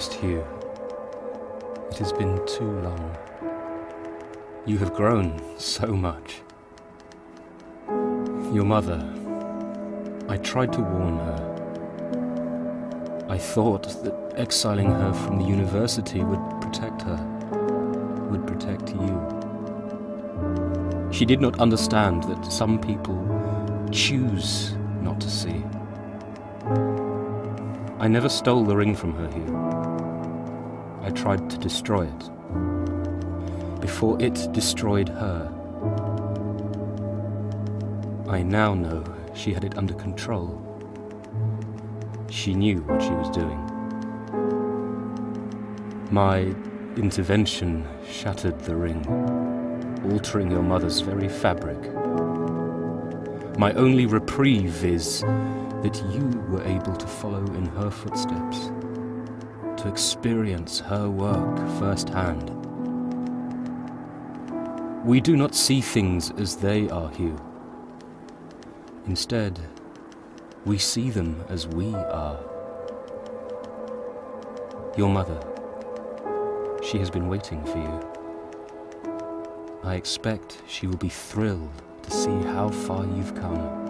Dearest Hue, it has been too long. You have grown so much. Your mother, I tried to warn her. I thought that exiling her from the university would protect her, would protect you. She did not understand that some people choose not to see. I never stole the ring from her, Hue. I tried to destroy it. Before it destroyed her. I now know she had it under control. She knew what she was doing. My intervention shattered the ring, altering your mother's very fabric. My only reprieve is that you were able to follow in her footsteps, to experience her work firsthand. We do not see things as they are, Hue. Instead, we see them as we are. Your mother, she has been waiting for you. I expect she will be thrilled to see how far you've come.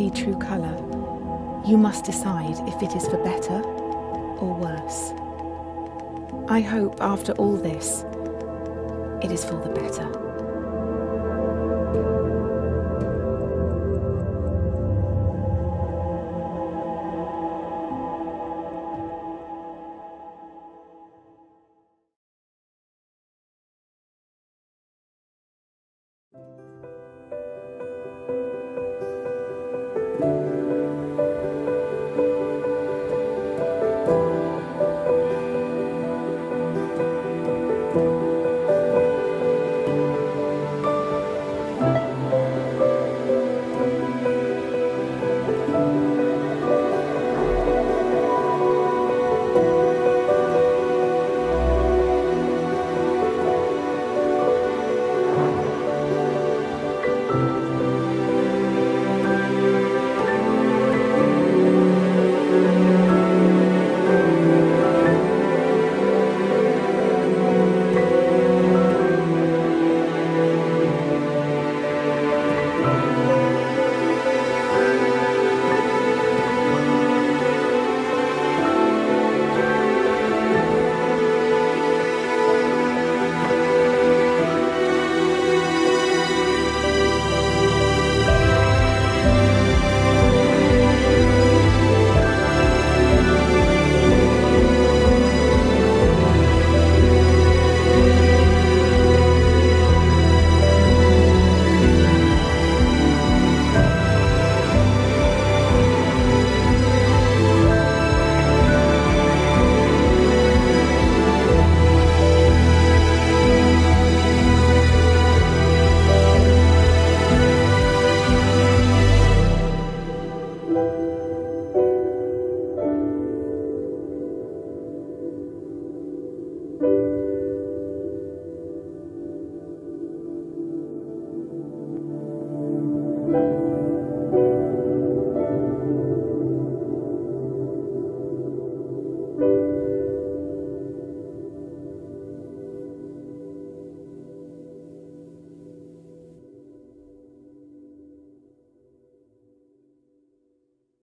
See true colour. You must decide if it is for better or worse. I hope after all this, it is for the better.